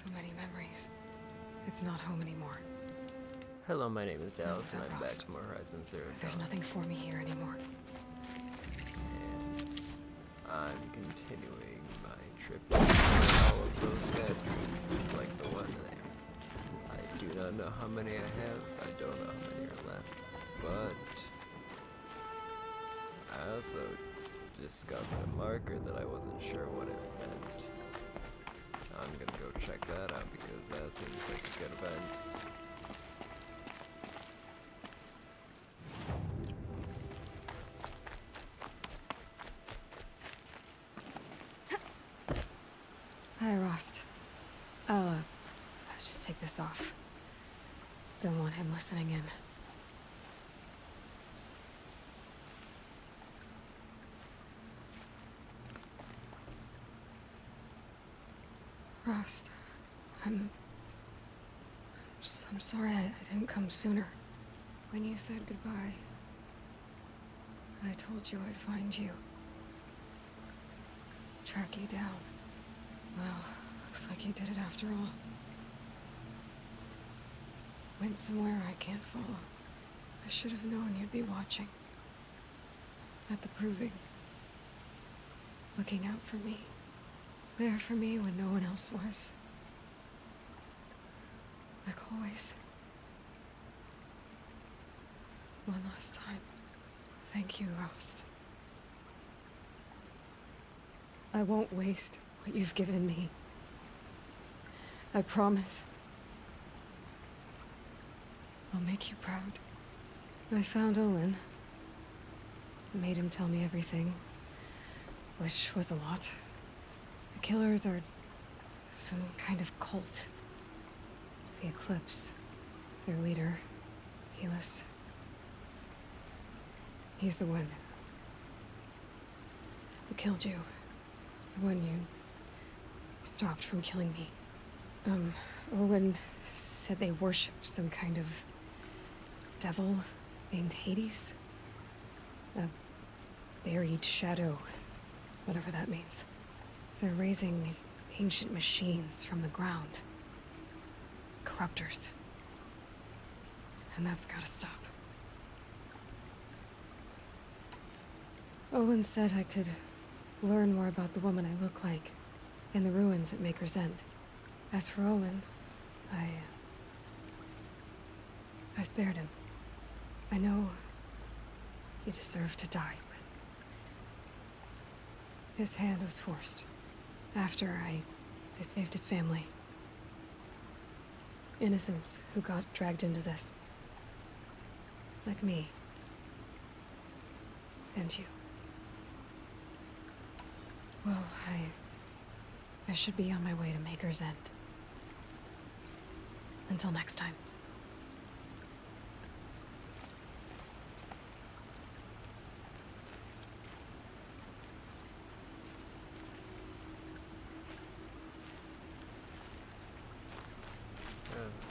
So many memories. It's not home anymore. Hello, my name is Dallas, and I'm back to from Horizon Zero There's Dawn, nothing for me here anymore. and I'm continuing my trip all of those factories, like the one there. I do not know how many I have. I don't know how many are left, but I also discovered a marker that I wasn't sure what it meant. Check that out because that seems like a good event. Hi, Rost. I'll, uh, I'll just take this off. Don't want him listening in. Rost, I'm... I'm, sorry I, I didn't come sooner. When you said goodbye, I told you I'd find you. Track you down. Well, looks like you did it after all. Went somewhere I can't follow. I should have known you'd be watching. At the proving. Looking out for me. There for me when no one else was. Like always. One last time. Thank you, Rost. I won't waste what you've given me. I promise. I'll make you proud. I found Olin. Made him tell me everything. Which was a lot. The killers are some kind of cult. The Eclipse. Their leader, Helis. He's the one who killed you. The one you stopped from killing me. Um, Olin said they worship some kind of devil named Hades. A buried shadow, whatever that means. They're raising ancient machines from the ground. Corruptors. And that's gotta stop. Olin said I could learn more about the woman I look like in the ruins at Maker's End. As for Olin, I. I spared him. I know he deserved to die, but. His hand was forced. After I. I saved his family. Innocents who got dragged into this. Like me. And you. Well, I. I should be on my way to Maker's End. Until next time.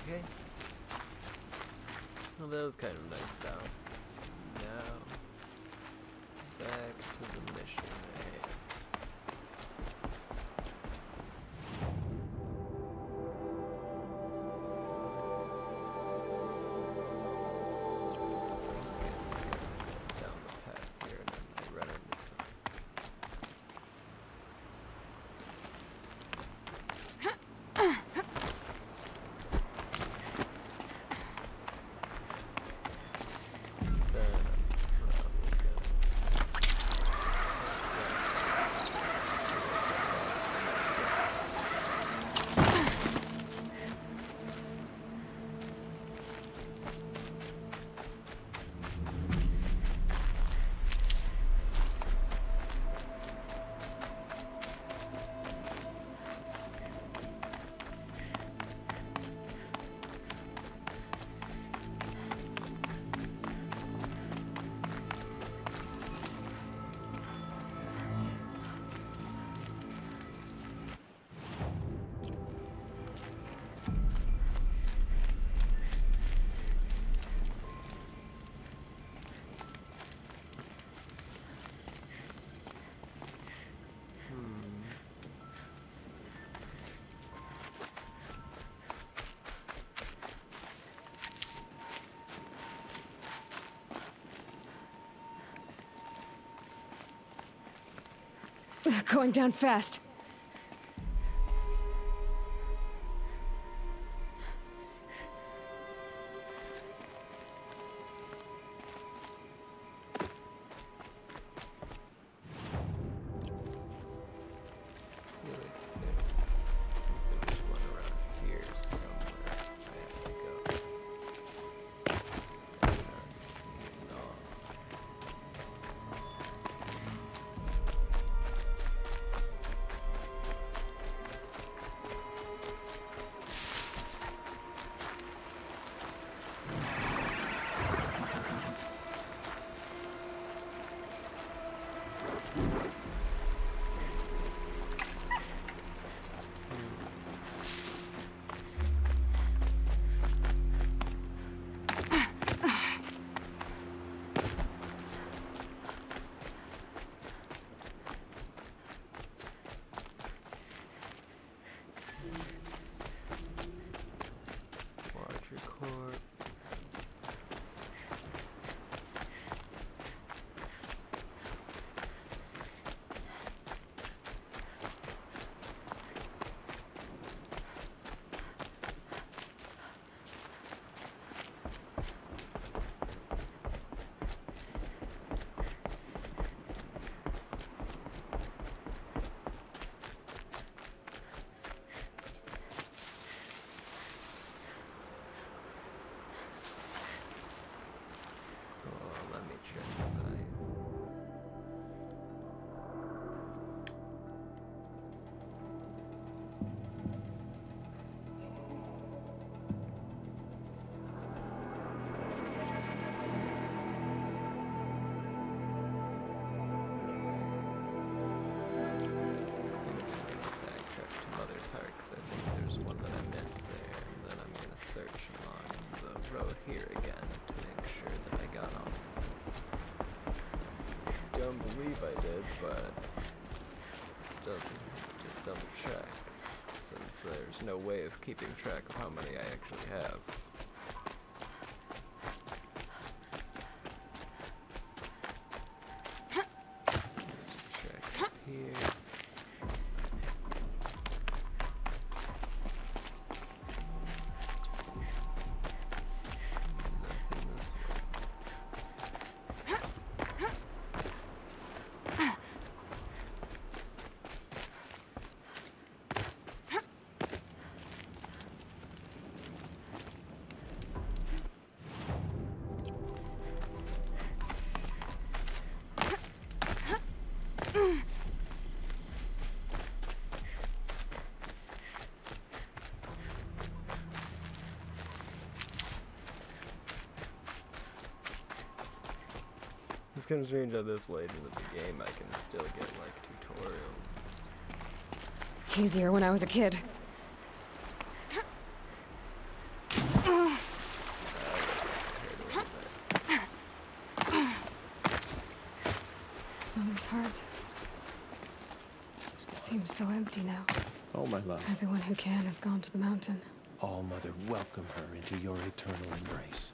Okay. Well, that was kind of nice stops. Going down fast. Road here again to make sure that I got them. Don't believe I did, but doesn't to double check since there's no way of keeping track of how many I actually have. It's kind of strange how this late into the game I can still get like tutorial. Easier when I was a kid. Oh, Mother's heart. Seems so empty now. Oh, my love. Everyone who can has gone to the mountain. All Mother, welcome her into your eternal embrace.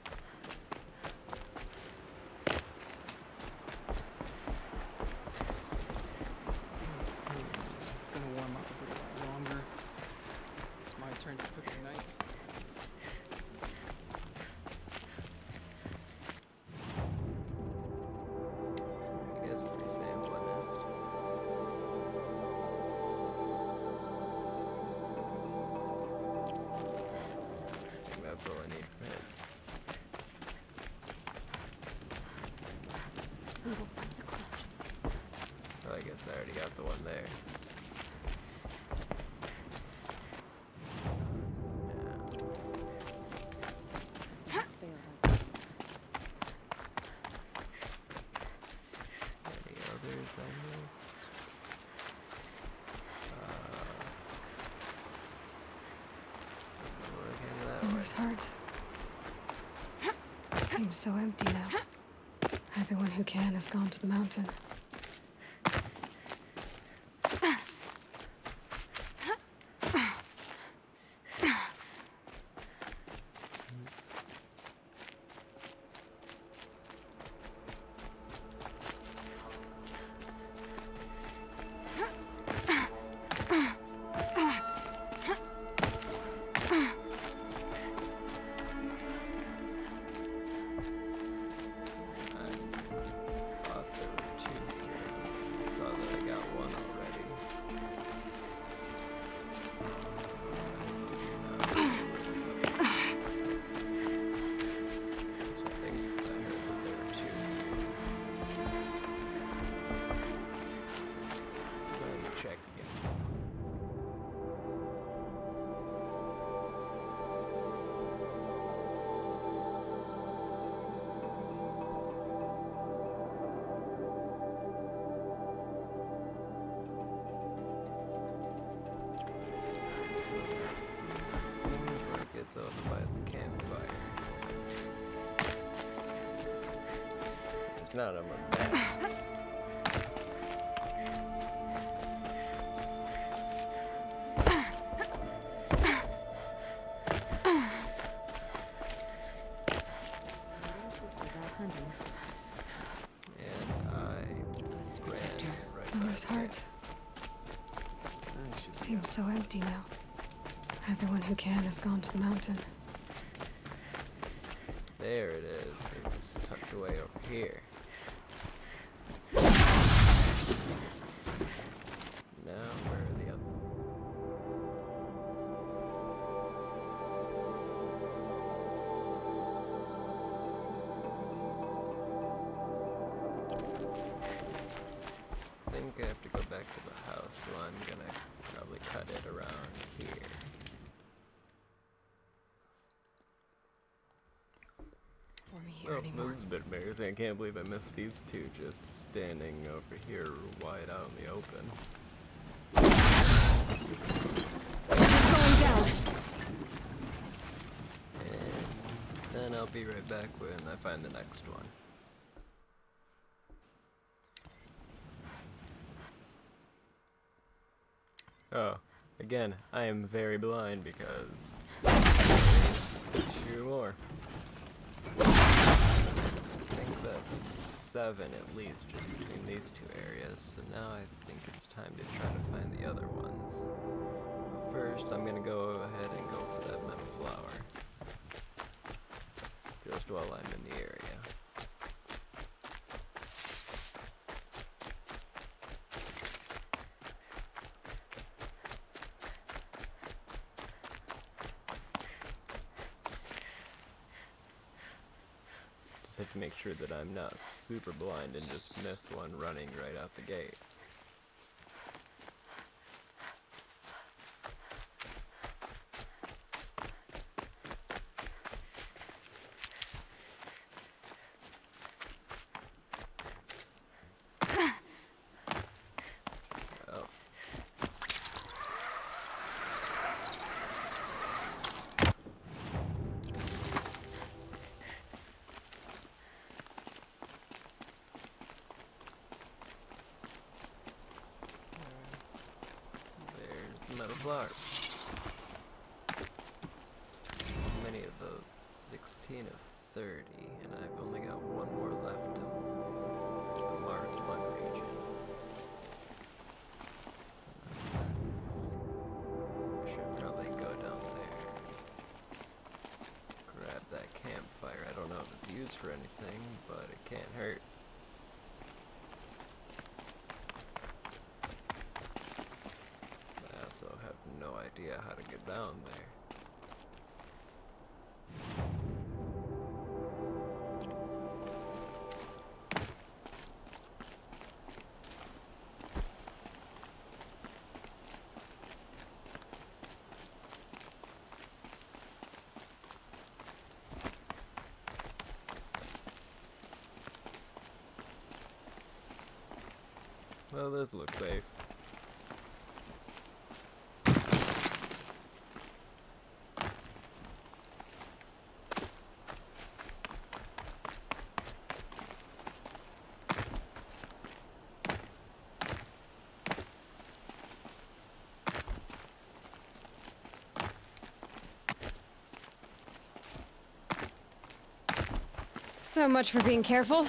Already got the one there. So empty now. Everyone who can has gone to the mountain. Right by Noah's the heart seems so empty now. Everyone who can has gone to the mountain. There it is. It was tucked away over here. Embarrassing. I can't believe I missed these two just standing over here wide out in the open. And then I'll be right back when I find the next one. Oh, again, I am very blind because two more. Seven at least just between these two areas. So now I think it's time to try to find the other ones. But first, I'm gonna go ahead and go for that metal flower. Just while I'm in the area. Just have to make sure that I'm not super blind and just miss one running right out the gate. Used for anything, but it can't hurt. I also have no idea how to get down there. Well, this looks safe. So much for being careful.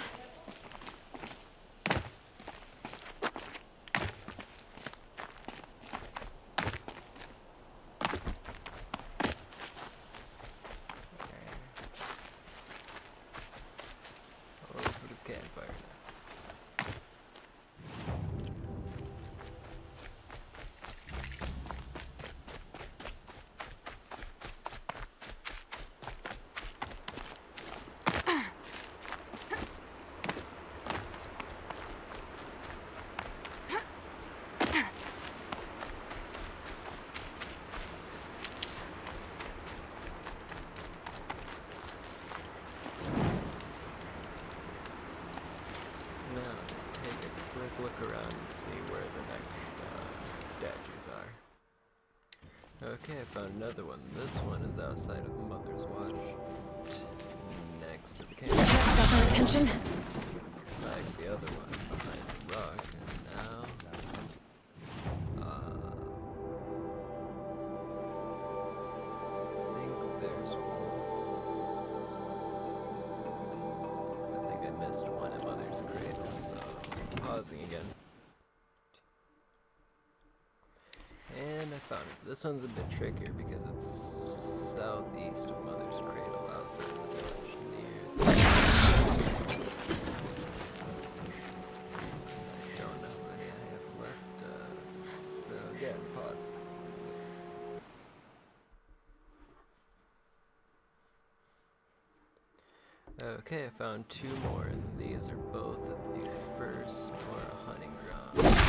look around and see where the next uh, statues are. Okay, I found another one. This one is outside of Mother's Watch. Next to the cave. Got my attention. Like the other one behind the rock. This one's a bit trickier because it's southeast of Mother's Cradle outside the village I don't know how many I have left, uh, so again, pause. Okay, I found two more, and these are both at the first or hunting ground.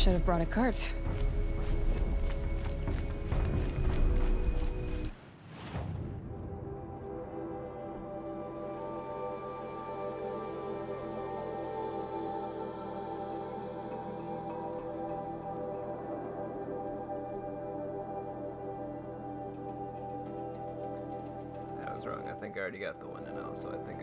Should have brought a cart. I was wrong. I think I already got the one and also I think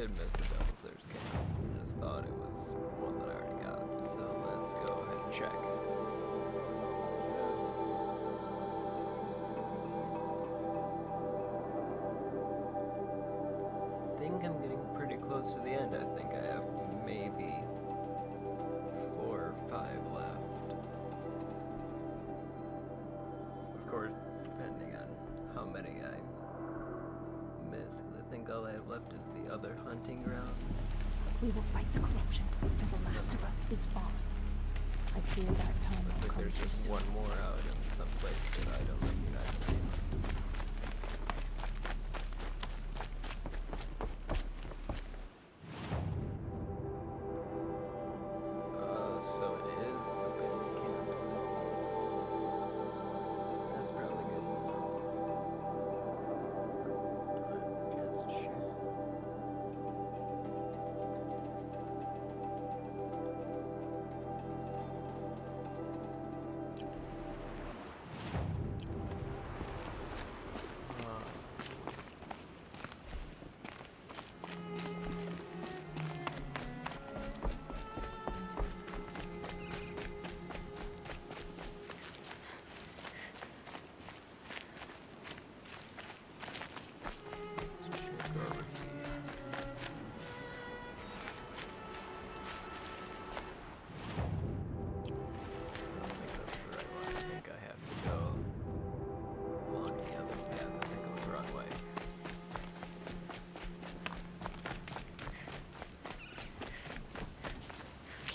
did miss the Devil's Thirst camp. I just thought it was one that I already got, so let's go ahead and check. I think I'm getting pretty close to the end. I think I have maybe left is the other hunting grounds. We will fight the corruption until the last of us is fallen. I fear that time Looks will like come there's just soon. one more out in some place that I don't recognize the name of.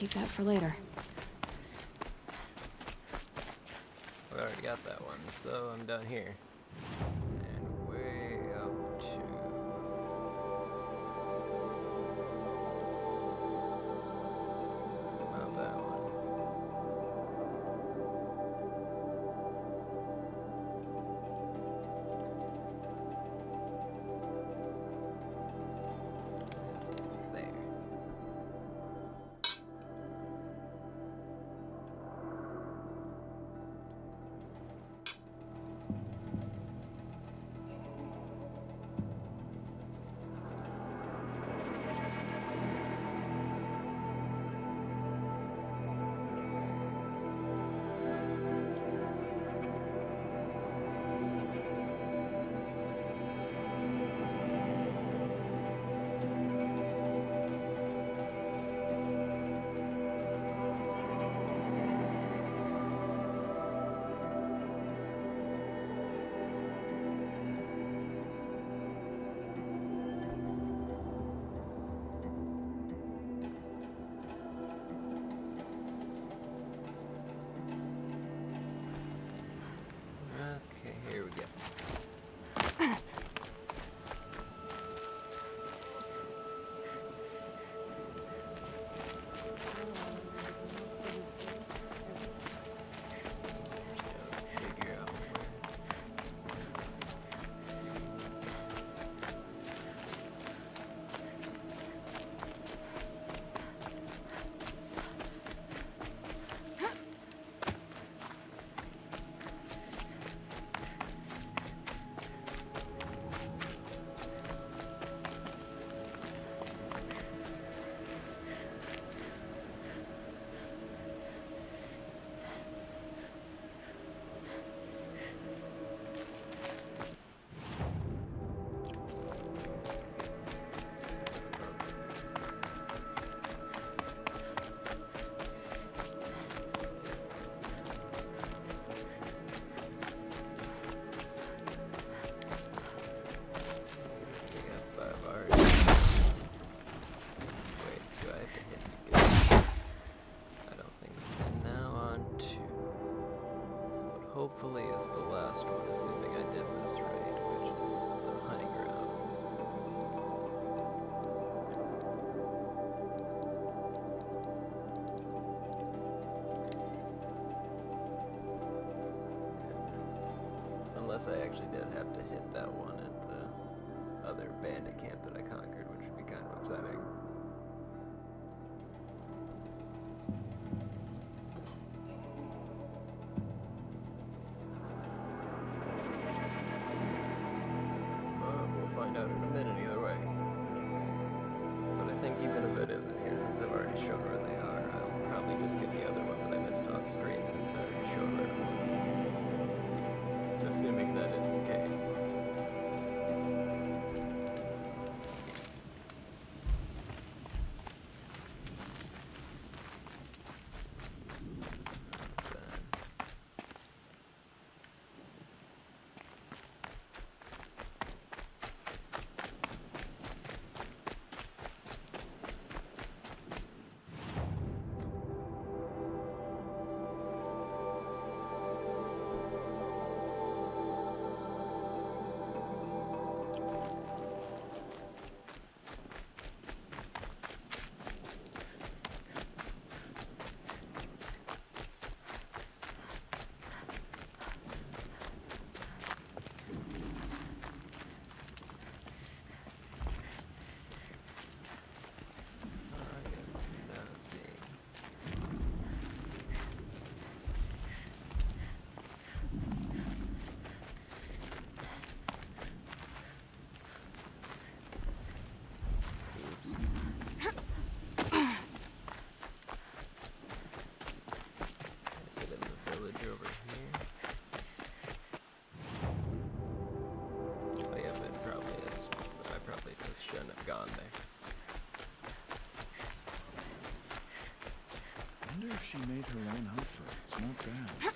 Keep that for later. I already got that one, so I'm down here. And way up to. actually did have to hit that one at the other bandit camp that I conquered, which would be kind of upsetting. Uh, we'll find out in a minute either way. But I think even if it isn't here, since I've already shown where they are, I'll probably just get the other one that I missed off screen since I already showed where Assuming that is the case. She made her own outfit. It's not bad.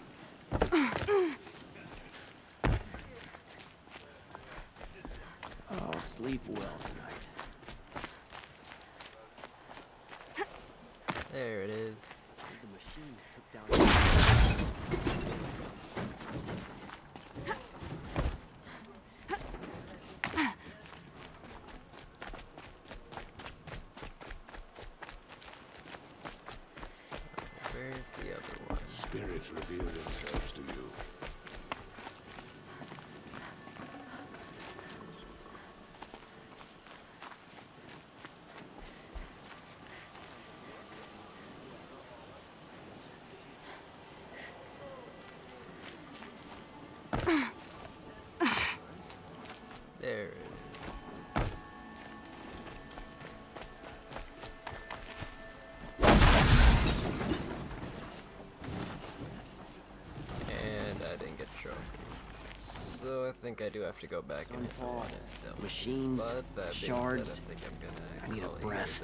I'll sleep well tonight. There it is. The machines took down. Think I do have to go back and Sunfall, one machines, but that being shards. Said, I think I'm gonna I need a call it here. breath. Thank